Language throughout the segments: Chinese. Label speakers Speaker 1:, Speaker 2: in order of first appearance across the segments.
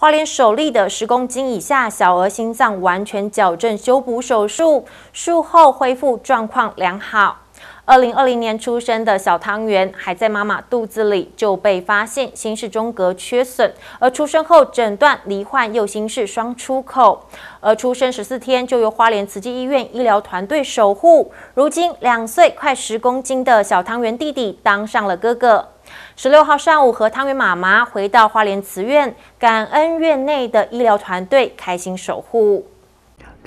Speaker 1: 花莲首例的十公斤以下小儿心脏完全矫正修补手术，术后恢复状况良好。二零二零年出生的小汤圆，还在妈妈肚子里就被发现心室中隔缺损，而出生后诊断罹患右心室双出口，而出生十四天就由花莲慈济医院医疗团队守护。如今两岁快十公斤的小汤圆弟弟当上了哥哥。十六号上午，和汤圆妈妈回到花莲慈院，感恩院内的医疗团队开心守护。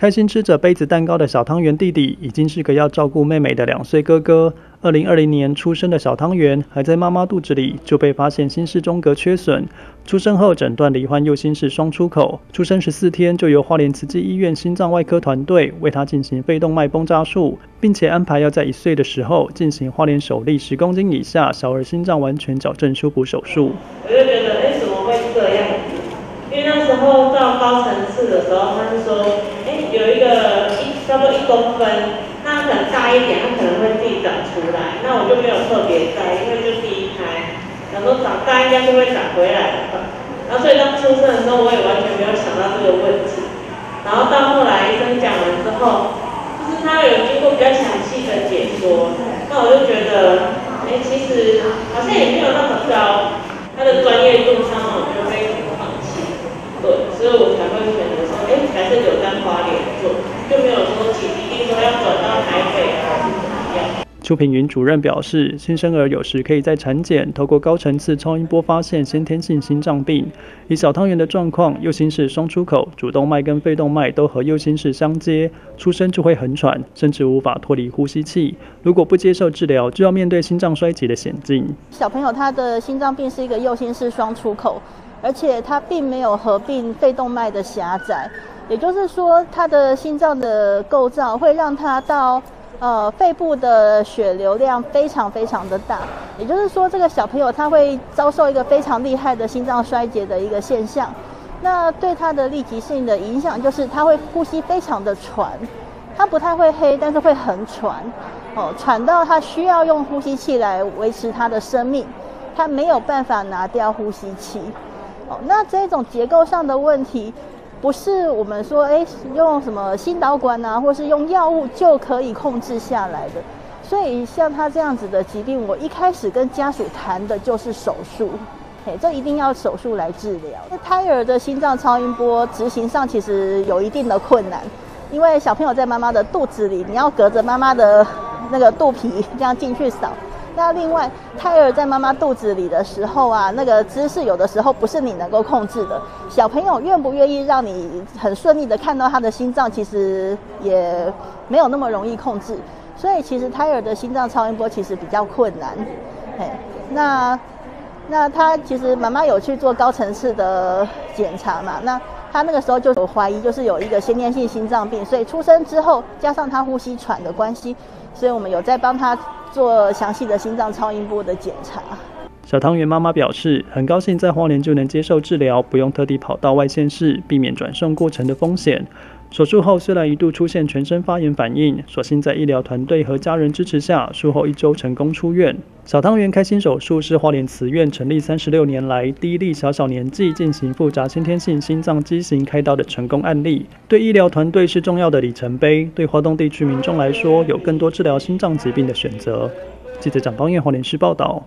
Speaker 2: 开心吃着杯子蛋糕的小汤圆弟弟，已经是个要照顾妹妹的两岁哥哥。二零二零年出生的小汤圆，还在妈妈肚子里就被发现心室中隔缺损，出生后诊断罹患右心室双出口，出生十四天就由花莲慈济医院心脏外科团队为他进行肺动脉崩扎术，并且安排要在一岁的时候进行花莲首例十公斤以下小儿心脏完全矫正修补手术。
Speaker 3: 我就觉得，哎，怎么会这样？因为那时候到高层次的时候，他是说，有一个一差不多一公分。那可能大一点，它可能会自己长出来，那我就没有特别在，因为就第一胎，然后长大应该就会长回来的。然后所以当出生的时候，我也完全没有想到这个问题。然后到后来医生讲完之后，就是他有经过比较详细的解说，那我就觉得，哎，其实好像也没有那么高，他的专业度上，我就非常放弃。对，所以我才会选择说，哎，还是留在花莲做，就没有说几一定说要转到。
Speaker 2: 邱平云主任表示，新生儿有时可以在产检透过高层次超音波发现先天性心脏病。以小汤圆的状况，右心室双出口，主动脉跟肺动脉都和右心室相接，出生就会很喘，甚至无法脱离呼吸器。如果不接受治疗，就要面对心脏衰竭的险境。
Speaker 4: 小朋友他的心脏病是一个右心室双出口，而且他并没有合并肺动脉的狭窄，也就是说，他的心脏的构造会让他到。呃，肺部的血流量非常非常的大，也就是说，这个小朋友他会遭受一个非常厉害的心脏衰竭的一个现象。那对他的立即性的影响就是他会呼吸非常的喘，他不太会黑，但是会很喘，哦，喘到他需要用呼吸器来维持他的生命，他没有办法拿掉呼吸器。哦，那这种结构上的问题。不是我们说，哎，用什么心导管啊，或是用药物就可以控制下来的。所以像他这样子的疾病，我一开始跟家属谈的就是手术，嘿，这一定要手术来治疗。那胎儿的心脏超音波执行上其实有一定的困难，因为小朋友在妈妈的肚子里，你要隔着妈妈的那个肚皮这样进去扫。那另外，胎儿在妈妈肚子里的时候啊，那个姿势有的时候不是你能够控制的。小朋友愿不愿意让你很顺利的看到他的心脏，其实也没有那么容易控制。所以其实胎儿的心脏超音波其实比较困难。嘿，那那他其实妈妈有去做高层次的检查嘛？那他那个时候就有怀疑，就是有一个先天性心脏病，所以出生之后加上他呼吸喘的关系，所以我们有在帮他。做详细的心脏超音波的检查。
Speaker 2: 小汤圆妈妈表示，很高兴在花莲就能接受治疗，不用特地跑到外县市，避免转送过程的风险。手术后虽然一度出现全身发炎反应，所幸在医疗团队和家人支持下，术后一周成功出院。小汤圆开心手术是花莲慈院成立三十六年来第一例小小年纪进行复杂先天性心脏畸形开刀的成功案例，对医疗团队是重要的里程碑，对华东地区民众来说有更多治疗心脏疾病的选择。记者蒋邦彦花莲市报道。